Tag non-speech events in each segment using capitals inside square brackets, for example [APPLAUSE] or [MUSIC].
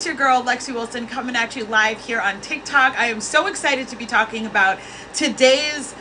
It's your girl Lexie Wilson coming at you live here on TikTok. I am so excited to be talking about today's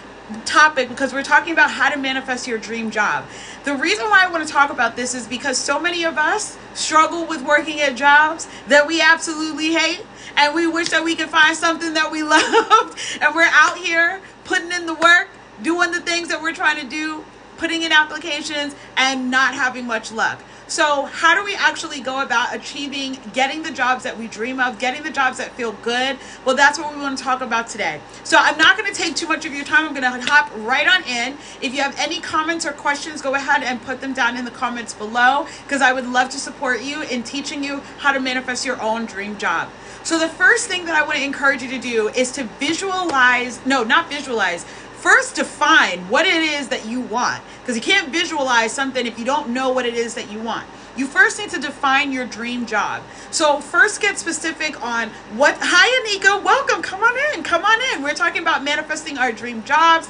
topic because we're talking about how to manifest your dream job. The reason why I want to talk about this is because so many of us struggle with working at jobs that we absolutely hate and we wish that we could find something that we [LAUGHS] loved and we're out here putting in the work, doing the things that we're trying to do, putting in applications and not having much luck. So, how do we actually go about achieving getting the jobs that we dream of, getting the jobs that feel good? Well, that's what we want to talk about today. So, I'm not going to take too much of your time. I'm going to hop right on in. If you have any comments or questions, go ahead and put them down in the comments below because I would love to support you in teaching you how to manifest your own dream job. So, the first thing that I want to encourage you to do is to visualize, no, not visualize, first define what it is that you want because you can't visualize something if you don't know what it is that you want you first need to define your dream job so first get specific on what hi anika welcome come on in come on in we're talking about manifesting our dream jobs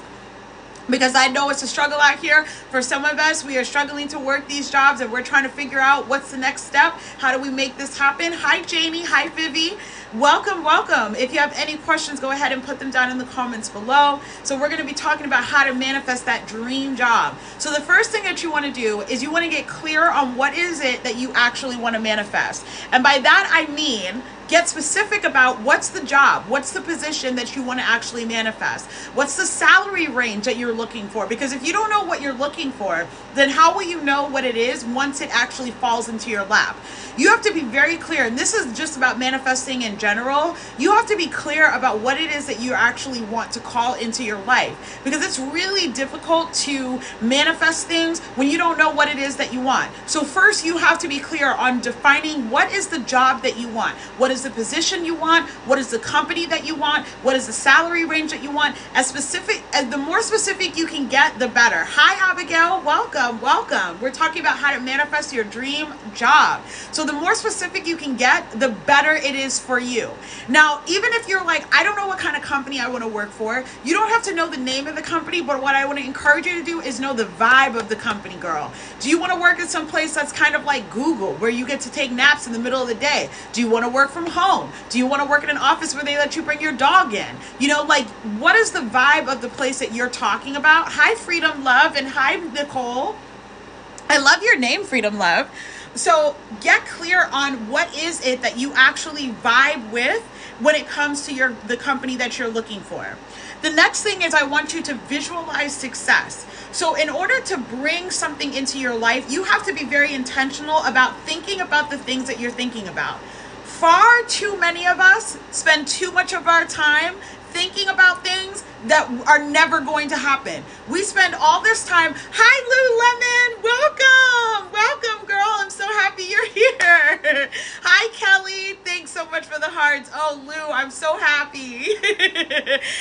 because I know it's a struggle out here. For some of us, we are struggling to work these jobs and we're trying to figure out what's the next step. How do we make this happen? Hi, Jamie. Hi, Vivi. Welcome, welcome. If you have any questions, go ahead and put them down in the comments below. So we're going to be talking about how to manifest that dream job. So the first thing that you want to do is you want to get clear on what is it that you actually want to manifest. And by that, I mean Get specific about what's the job, what's the position that you want to actually manifest, what's the salary range that you're looking for. Because if you don't know what you're looking for, then how will you know what it is once it actually falls into your lap? You have to be very clear, and this is just about manifesting in general. You have to be clear about what it is that you actually want to call into your life because it's really difficult to manifest things when you don't know what it is that you want. So, first, you have to be clear on defining what is the job that you want, what is the position you want, what is the company that you want, what is the salary range that you want. As specific as the more specific you can get, the better. Hi Abigail, welcome, welcome. We're talking about how to manifest your dream job. So the more specific you can get, the better it is for you. Now, even if you're like, I don't know what kind of company I want to work for, you don't have to know the name of the company, but what I want to encourage you to do is know the vibe of the company, girl. Do you want to work at some place that's kind of like Google, where you get to take naps in the middle of the day? Do you want to work from home? Do you want to work in an office where they let you bring your dog in? You know, like what is the vibe of the place that you're talking about? Hi, Freedom Love, and hi, Nicole. I love your name, Freedom Love. So get clear on what is it that you actually vibe with when it comes to your the company that you're looking for. The next thing is I want you to visualize success. So in order to bring something into your life, you have to be very intentional about thinking about the things that you're thinking about far too many of us spend too much of our time thinking about things that are never going to happen. We spend all this time, hi Lou Lemon, welcome, welcome girl, I'm so happy you're [LAUGHS] here. hi Kelly, thanks so much for the hearts. Oh Lou, I'm so happy.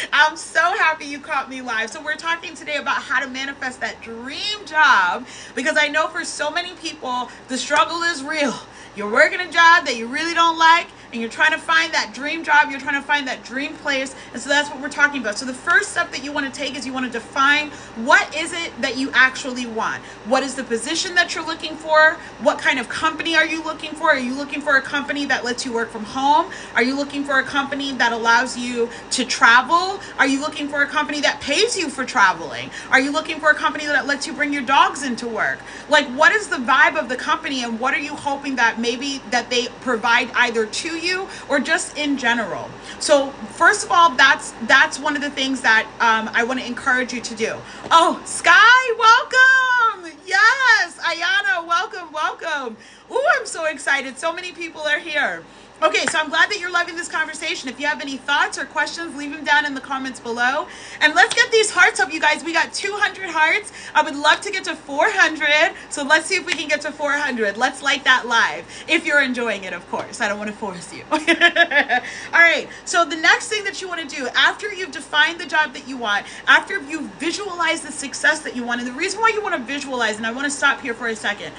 [LAUGHS] I'm so happy you caught me live. So we're talking today about how to manifest that dream job because I know for so many people, the struggle is real you're working a job that you really don't like and you're trying to find that dream job, you're trying to find that dream place. And so that's what we're talking about. So the first step that you want to take is you want to define what is it that you actually want? What is the position that you're looking for? What kind of company are you looking for? Are you looking for a company that lets you work from home? Are you looking for a company that allows you to travel? Are you looking for a company that pays you for traveling? Are you looking for a company that lets you bring your dogs into work? Like what is the vibe of the company and what are you hoping that maybe that they provide either to you or just in general. So first of all, that's that's one of the things that um, I want to encourage you to do. Oh, Sky, welcome! Yes, Ayana, welcome, welcome. oh I'm so excited. So many people are here. Okay, so I'm glad that you're loving this conversation. If you have any thoughts or questions, leave them down in the comments below. And let's get these hearts up, you guys. We got 200 hearts. I would love to get to 400. So let's see if we can get to 400. Let's like that live. If you're enjoying it, of course. I don't want to force you. [LAUGHS] All right, so the next thing that you want to do after you've defined the job that you want, after you've visualized the success that you want, and the reason why you want to visualize, and I want to stop here for a second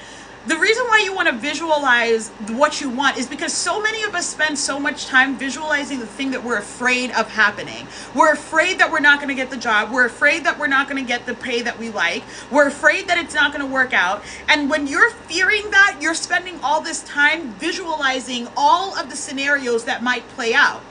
the reason why you want to visualize what you want is because so many of us spend so much time visualizing the thing that we're afraid of happening. We're afraid that we're not going to get the job. We're afraid that we're not going to get the pay that we like. We're afraid that it's not going to work out. And when you're fearing that, you're spending all this time visualizing all of the scenarios that might play out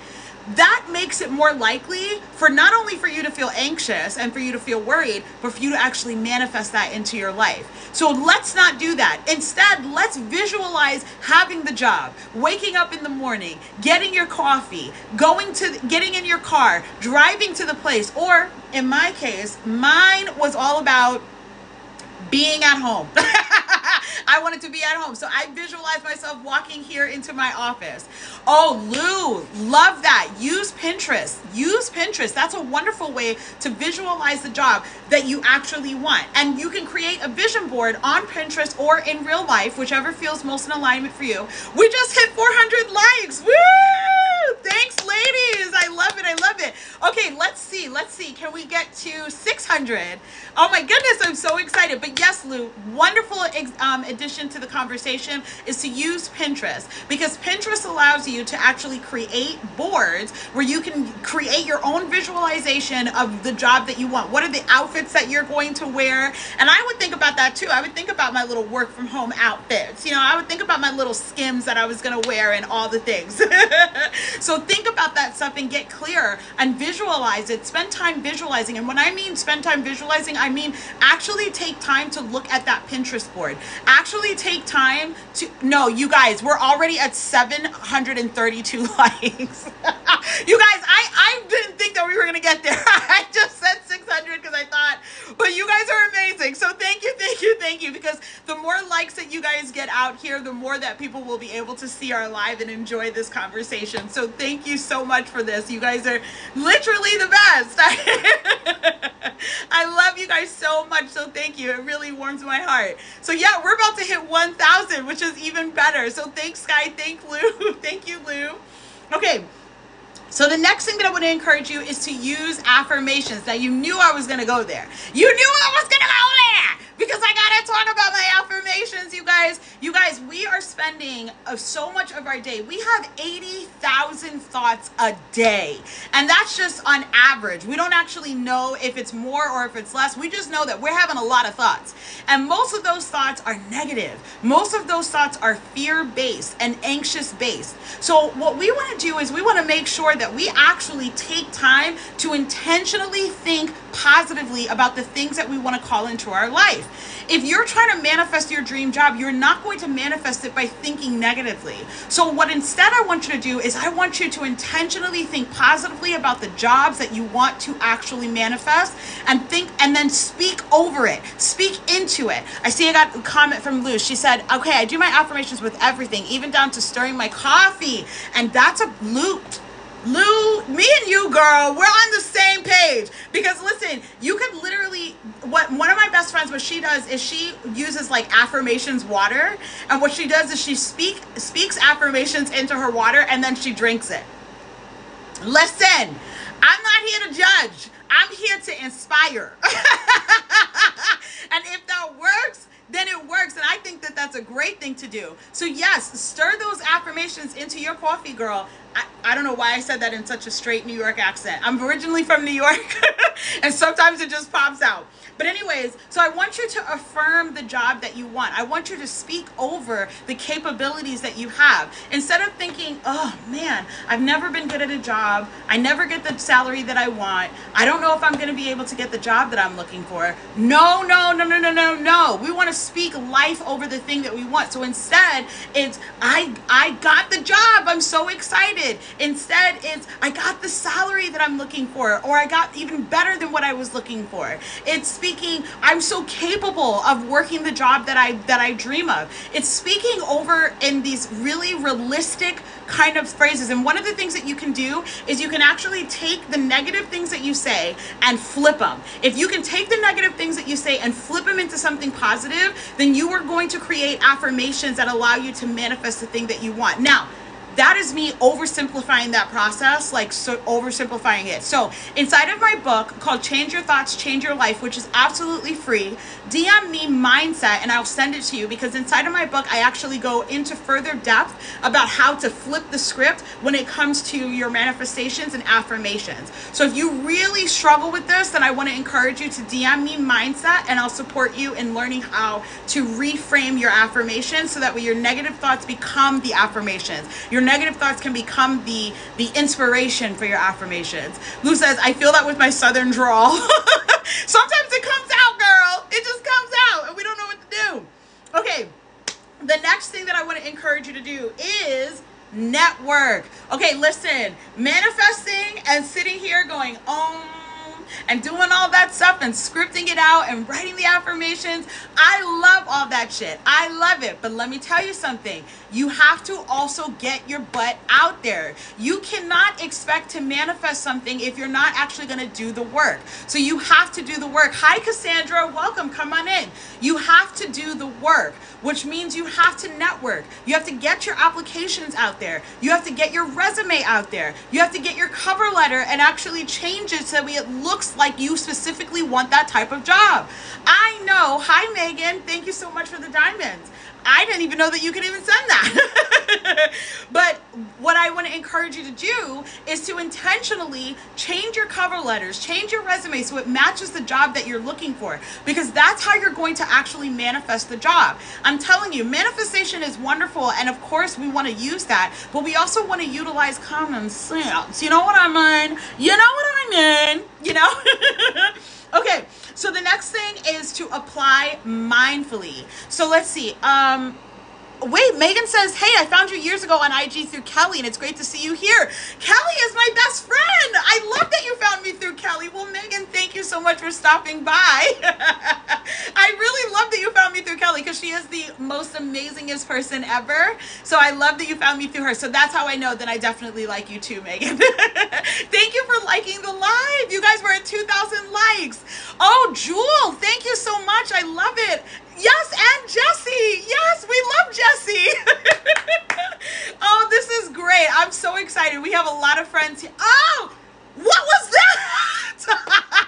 that makes it more likely for not only for you to feel anxious and for you to feel worried, but for you to actually manifest that into your life. So let's not do that. Instead, let's visualize having the job, waking up in the morning, getting your coffee, going to getting in your car, driving to the place, or in my case, mine was all about being at home. [LAUGHS] I wanted to be at home. So I visualized myself walking here into my office. Oh, Lou, love that. Use Pinterest. Use Pinterest. That's a wonderful way to visualize the job that you actually want. And you can create a vision board on Pinterest or in real life, whichever feels most in alignment for you. We just hit 400 likes. Woo! Thanks, ladies. I love it. I love it. Okay, let's see. Let's see. Can we get to 600? Oh my goodness, I'm so excited. But yes, Lou, wonderful um, addition to the conversation is to use Pinterest because Pinterest allows you to actually create boards where you can create your own visualization of the job that you want. What are the outfits that you're going to wear? And I would think about that too. I would think about my little work from home outfits. You know, I would think about my little skims that I was going to wear and all the things. [LAUGHS] so think about that stuff and get clear and visualize it. Spend time visualizing. And when I mean spend time visualizing, I mean actually take time to look at that Pinterest board. Actually take time to, no, you guys, we're already at 732 [LAUGHS] likes. [LAUGHS] you guys, I, I didn't think that we were going to get there. [LAUGHS] I just said 600 because I thought, but you guys are amazing. So thank you, thank you, thank you. Because the more likes that you guys get out here, the more that people will be able to see our live and enjoy this conversation. So thank you so much for this. You guys are literally the best. [LAUGHS] I love you guys so much. So thank you. It really warms my heart. So yeah, we're about to hit 1,000, which is even better. So thanks, Sky. Thank Lou. thank you, Lou. Okay. So the next thing that I want to encourage you is to use affirmations. Now you knew I was going to go there. You knew I was going to go because I gotta talk about my affirmations, you guys. You guys, we are spending uh, so much of our day. We have 80,000 thoughts a day, and that's just on average. We don't actually know if it's more or if it's less. We just know that we're having a lot of thoughts, and most of those thoughts are negative. Most of those thoughts are fear based and anxious based. So, what we want to do is we want to make sure that we actually take time to intentionally think positively about the things that we want to call into our life. If you're trying to manifest your dream job, you're not going to manifest it by thinking negatively. So, what instead I want you to do is I want you to intentionally think positively about the jobs that you want to actually manifest and think and then speak over it, speak into it. I see I got a comment from Lou. She said, Okay, I do my affirmations with everything, even down to stirring my coffee. And that's a Lou Lou, me and you, girl, we're on the same page. Because listen, you could literally what one of my best friends, what she does is she uses like affirmations water, and what she does is she speak speaks affirmations into her water and then she drinks it. Listen, I'm not here to judge. I'm here to inspire. [LAUGHS] and if that works, then it works. And I think that that's a great thing to do. So, yes, stir those affirmations into your coffee, girl. I, I don't know why I said that in such a straight New York accent. I'm originally from New York, [LAUGHS] and sometimes it just pops out. But, anyways, so I want you to affirm the job that you want. I want you to speak over the capabilities that you have. Instead of thinking, oh man, I've never been good at a job, I never get the salary that I want, I don't know if I'm going to be able to get the job that I'm looking for. No, no, no, no, no, no, no. We want to speak life over the thing that we want. So instead, it's, I, I got the job, I'm so excited. Instead, it's I got the salary that I'm looking for, or I got even better than what I was looking for. It's speaking, I'm so capable of working the job that I that I dream of. It's speaking over in these really realistic kind of phrases. And one of the things that you can do is you can actually take the negative things that you say and flip them. If you can take the negative things that you say and flip them into something positive, then you are going to create affirmations that allow you to manifest the thing that you want. Now, that is me oversimplifying that process, like so oversimplifying it. So inside of my book called Change Your Thoughts, Change Your Life, which is absolutely free, DM me mindset and I'll send it to you because inside of my book, I actually go into further depth about how to flip the script when it comes to your manifestations and affirmations. So if you really struggle with this, then I want to encourage you to DM me mindset and I'll support you in learning how to reframe your affirmations so that way your negative thoughts become the affirmations. Your negative thoughts can become the the inspiration for your affirmations. Lou says, I feel that with my southern drawl. [LAUGHS] Sometimes it comes out, girl. It just comes out and we don't know what to do. Okay. The next thing that I want to encourage you to do is network. Okay, listen, manifesting and sitting here going, um, and doing all that stuff and scripting it out and writing the affirmations. I love all that shit. I love it. But let me tell you something. You have to also get your butt out there. You cannot expect to manifest something if you're not actually going to do the work. So you have to do the work. Hi, Cassandra. Welcome. Come on in. You have to do the work, which means you have to network. You have to get your applications out there. You have to get your resume out there. You have to get your cover letter and actually change it so that it looks like you specifically want that type of job. I know. Hi, Megan. Thank you so much for the diamonds. I didn't even know that you could even send that. [LAUGHS] but what I want to encourage you to do is to intentionally change your cover letters, change your resume so it matches the job that you're looking for because that's how you're going to actually manifest the job. I'm telling you, manifestation is wonderful and of course we want to use that, but we also want to utilize common sense. You know what I mean? You know what I mean? You know? [LAUGHS] okay. So the next thing is to apply mindfully. So let's see. Um, wait, Megan says, hey, I found you years ago on IG through Kelly, and it's great to see you here. Kelly is my best friend. I love that you found me through Kelly. Well, Megan, thank you so much for stopping by. [LAUGHS] I really love that you found me through Kelly because she is the most amazingest person ever. So I love that you found me through her. So that's how I know that I definitely like you too, Megan. [LAUGHS] thank you for liking the live. You guys were at 2,000 likes. Oh, Jewel, thank you so much. I love it. Yes, and Jesse. Yes, we love Jesse. [LAUGHS] oh, this is great. I'm so excited. We have a lot of friends here. Oh, what was that? [LAUGHS]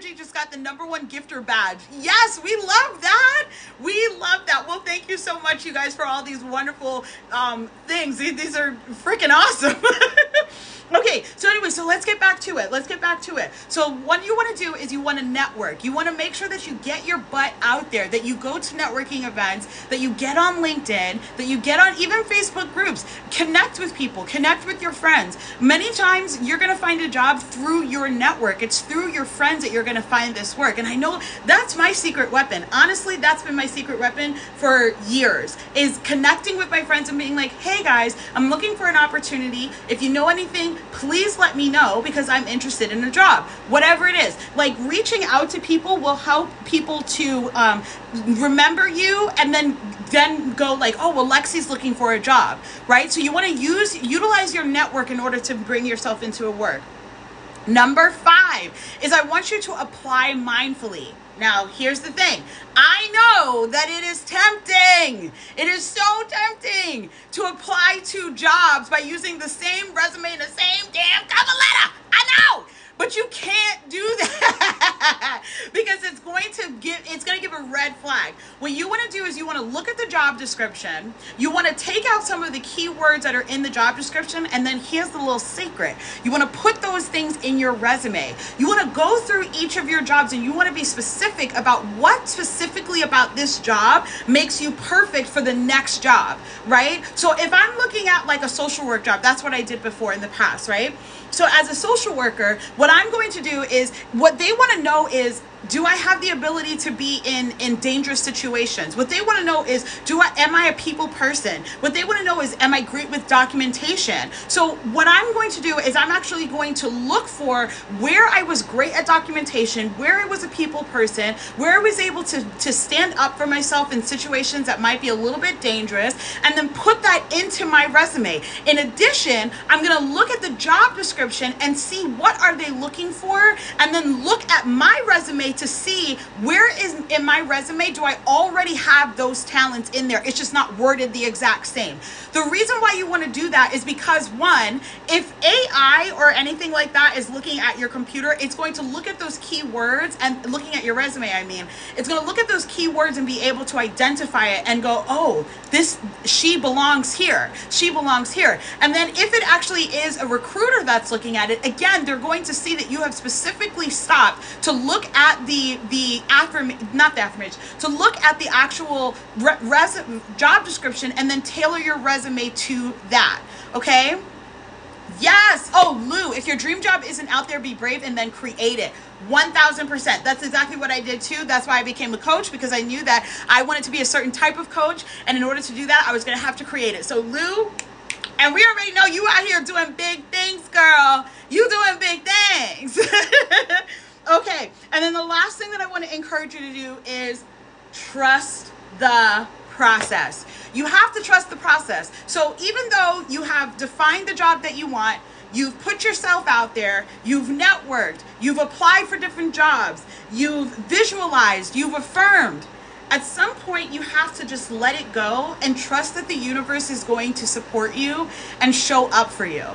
Energy just got the number one gifter badge. Yes, we love that. We love that. Well, thank you so much, you guys, for all these wonderful um, things. These are freaking awesome. [LAUGHS] Okay, so anyway, so let's get back to it. Let's get back to it. So what you want to do is you want to network. You want to make sure that you get your butt out there, that you go to networking events, that you get on LinkedIn, that you get on even Facebook groups. Connect with people, connect with your friends. Many times you're going to find a job through your network. It's through your friends that you're going to find this work. And I know that's my secret weapon. Honestly, that's been my secret weapon for years is connecting with my friends and being like, "Hey guys, I'm looking for an opportunity. If you know anything, please let me know because I'm interested in a job. Whatever it is. Like reaching out to people will help people to um, remember you and then then go like, oh well Lexie's looking for a job, right? So you want to use utilize your network in order to bring yourself into a work. Number five is I want you to apply mindfully. Now, here's the thing. I know that it is tempting. It is so tempting to apply to jobs by using the same resume and the same damn cover letter. I know. But you can't do [LAUGHS] that because it's going to give it's going to give a red flag. What you want to do is you want to look at the job description. You want to take out some of the keywords that are in the job description and then here's the little secret. You want to put those things in your resume. You want to go through each of your jobs and you want to be specific about what specifically about this job makes you perfect for the next job, right? So if I'm looking at like a social work job, that's what I did before in the past, right? So as a social worker, what I'm going to do is what they want to know is do I have the ability to be in in dangerous situations? What they want to know is do I am I a people person? What they want to know is am I great with documentation? So what I'm going to do is I'm actually going to look for where I was great at documentation, where I was a people person, where I was able to to stand up for myself in situations that might be a little bit dangerous and then put that into my resume. In addition, I'm going to look at the job description and see what are they looking for and then look at my resume to see where is in my resume do I already have those talents in there. It's just not worded the exact same. The reason why you want to do that is because one, if AI or anything like that is looking at your computer, it's going to look at those keywords and looking at your resume, I mean, it's going to look at those keywords and be able to identify it and go, "Oh, this she belongs here. She belongs here." And then if it actually is a recruiter that's looking at it, again, they're going to see that you have specifically stopped to look at the the affirm not the affirmation to look at the actual re- res- job description and then tailor your resume to that. Okay. Yes. Oh, Lou, if your dream job isn't out there, be brave and then create it. 1000%. That's exactly what I did too. That's why I became a coach because I knew that I wanted to be a certain type of coach. And in order to do that, I was going to have to create it. So, Lou, and we already know you out here doing big things, girl. You doing big things. okay. And then the last thing that I want to encourage you to do is trust the process. You have to trust the process. So even though you have defined the job that you want, you've put yourself out there, you've networked, you've applied for different jobs, you've visualized, you've affirmed. At some point, you have to just let it go and trust that the universe is going to support you and show up for you.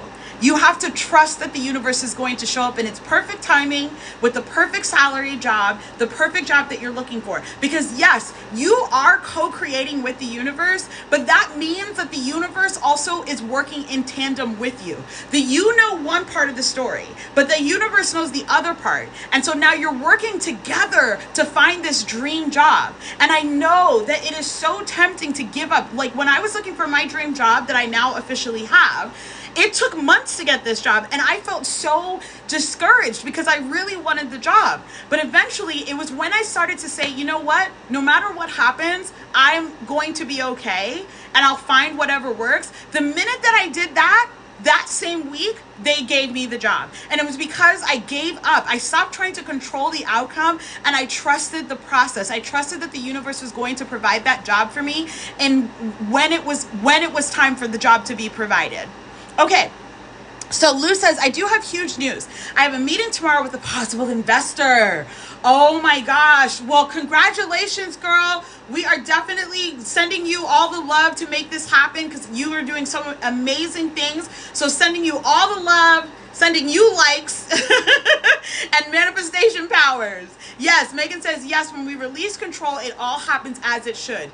You have to trust that the universe is going to show up in its perfect timing with the perfect salary job, the perfect job that you're looking for. Because, yes, you are co creating with the universe, but that means that the universe also is working in tandem with you. That you know one part of the story, but the universe knows the other part. And so now you're working together to find this dream job. And I know that it is so tempting to give up. Like when I was looking for my dream job that I now officially have, it took months to get this job and I felt so discouraged because I really wanted the job. But eventually it was when I started to say, you know what? No matter what happens, I'm going to be okay and I'll find whatever works. The minute that I did that, that same week, they gave me the job. And it was because I gave up. I stopped trying to control the outcome and I trusted the process. I trusted that the universe was going to provide that job for me and when it was when it was time for the job to be provided. Okay. So Lou says, I do have huge news. I have a meeting tomorrow with a possible investor. Oh my gosh. Well, congratulations, girl. We are definitely sending you all the love to make this happen because you are doing some amazing things. So, sending you all the love, sending you likes [LAUGHS] and manifestation powers. Yes, Megan says, yes, when we release control, it all happens as it should.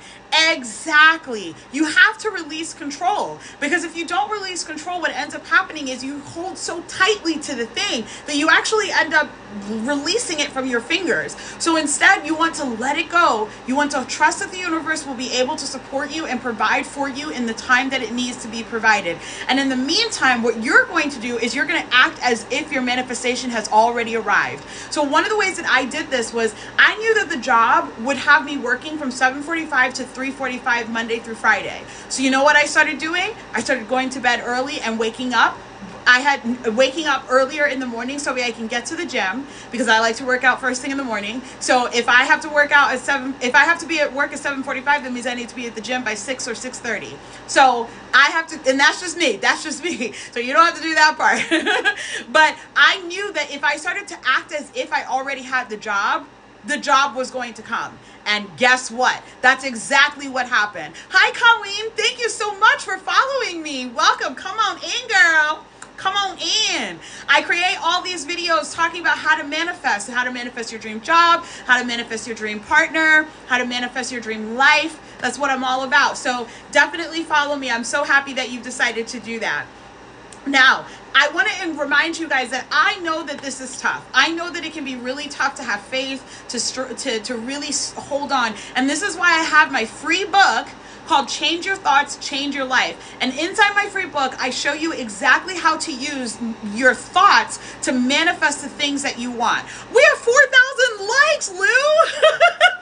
Exactly. You have to release control because if you don't release control, what ends up happening is you hold so tightly to the thing that you actually end up releasing it from your fingers. So instead, you want to let it go. You want to trust that the universe will be able to support you and provide for you in the time that it needs to be provided. And in the meantime, what you're going to do is you're going to act as if your manifestation has already arrived. So one of the ways that I did this was I knew that the job would have me working from 7:45 to 3:45 Monday through Friday. So you know what I started doing? I started going to bed early and waking up I had waking up earlier in the morning so I can get to the gym because I like to work out first thing in the morning. So if I have to work out at seven, if I have to be at work at seven forty-five, that means I need to be at the gym by six or six thirty. So I have to, and that's just me. That's just me. [LAUGHS] So you don't have to do that part. [LAUGHS] but I knew that if I started to act as if I already had the job, the job was going to come. And guess what? That's exactly what happened. Hi, Colleen. Thank you so much for following me. Welcome. Come on in, girl. Come on in. I create all these videos talking about how to manifest, how to manifest your dream job, how to manifest your dream partner, how to manifest your dream life. That's what I'm all about. So definitely follow me. I'm so happy that you've decided to do that. Now, I want to remind you guys that I know that this is tough. I know that it can be really tough to have faith, to, to, to really hold on. And this is why I have my free book called Change Your Thoughts, Change Your Life. And inside my free book, I show you exactly how to use your thoughts to manifest the things that you want. We have 4,000 likes, Lou! [LAUGHS]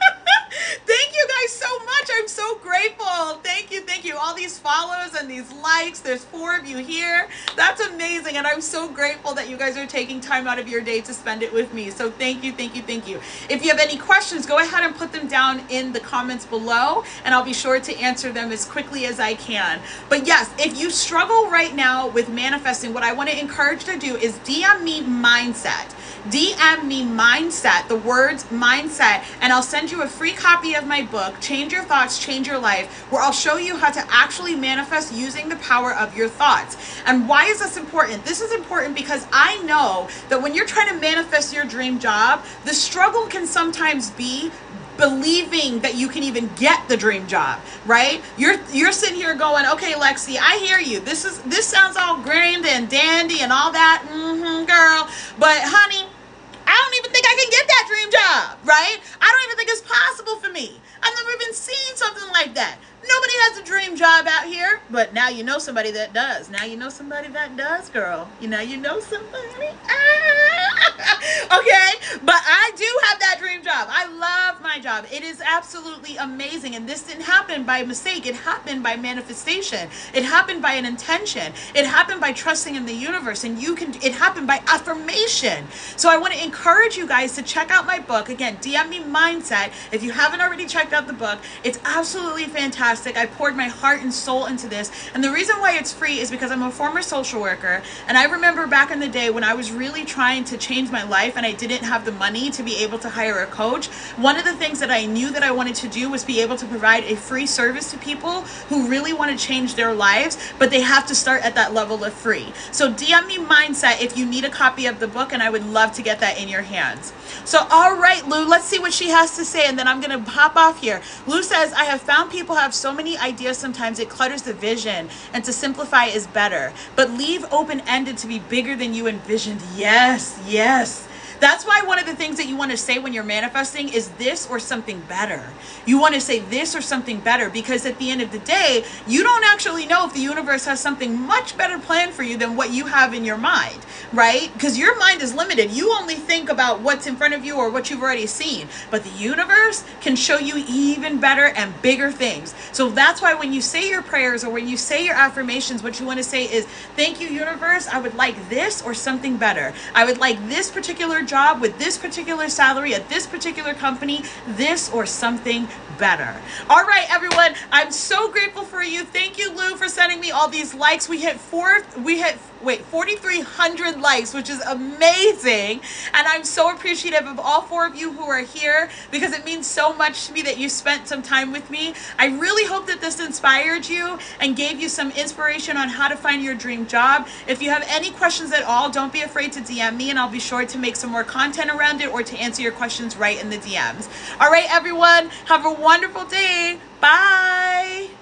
thank you guys so much. I'm so grateful. Thank you, thank you. All these follows and these likes. There's four of you here. That's amazing. And I'm so grateful that you guys are taking time out of your day to spend it with me. So thank you, thank you, thank you. If you have any questions, go ahead and put them down in the comments below, and I'll be sure to answer them as quickly as I can. But yes, if you struggle right now with manifesting, what I want to encourage to do is DM me mindset. DM me mindset, the words mindset, and I'll send you a free copy of my book, Change Your Thoughts, Change Your Life, where I'll show you how to actually manifest using the power of your thoughts. And why is this important? This is important because I know that when you're trying to manifest your dream job, the struggle can sometimes be believing that you can even get the dream job, right? You're you're sitting here going, "Okay, Lexie, I hear you. This is this sounds all grand and dandy and all that, mm-hmm, girl. But honey, I don't even I can get that dream job, right? I don't even think it's possible for me. I've never even seen something like that. Nobody has a dream job out here, but now you know somebody that does. Now you know somebody that does, girl. You know, you know somebody. Ah. [LAUGHS] okay, but I do have that dream job. I love my job. It is absolutely amazing. And this didn't happen by mistake, it happened by manifestation, it happened by an intention, it happened by trusting in the universe. And you can, it happened by affirmation. So I want to encourage you guys to check out my book. Again, DM me Mindset. If you haven't already checked out the book, it's absolutely fantastic fantastic. I poured my heart and soul into this. And the reason why it's free is because I'm a former social worker. And I remember back in the day when I was really trying to change my life and I didn't have the money to be able to hire a coach. One of the things that I knew that I wanted to do was be able to provide a free service to people who really want to change their lives, but they have to start at that level of free. So DM me Mindset if you need a copy of the book, and I would love to get that in your hands. So, all right, Lou, let's see what she has to say, and then I'm going to hop off here. Lou says, I have found people have so many ideas sometimes it clutters the vision, and to simplify is better. But leave open ended to be bigger than you envisioned. Yes, yes. That's why one of the things that you want to say when you're manifesting is this or something better. You want to say this or something better because at the end of the day, you don't actually know if the universe has something much better planned for you than what you have in your mind, right? Because your mind is limited. You only think about what's in front of you or what you've already seen. But the universe can show you even better and bigger things. So that's why when you say your prayers or when you say your affirmations, what you want to say is, Thank you, universe. I would like this or something better. I would like this particular job with this particular salary at this particular company, this or something better. All right, everyone. I'm so grateful for you. Thank you, Lou, for sending me all these likes. We hit four, we hit wait 4300 likes which is amazing and i'm so appreciative of all four of you who are here because it means so much to me that you spent some time with me i really hope that this inspired you and gave you some inspiration on how to find your dream job if you have any questions at all don't be afraid to dm me and i'll be sure to make some more content around it or to answer your questions right in the dms all right everyone have a wonderful day. Bye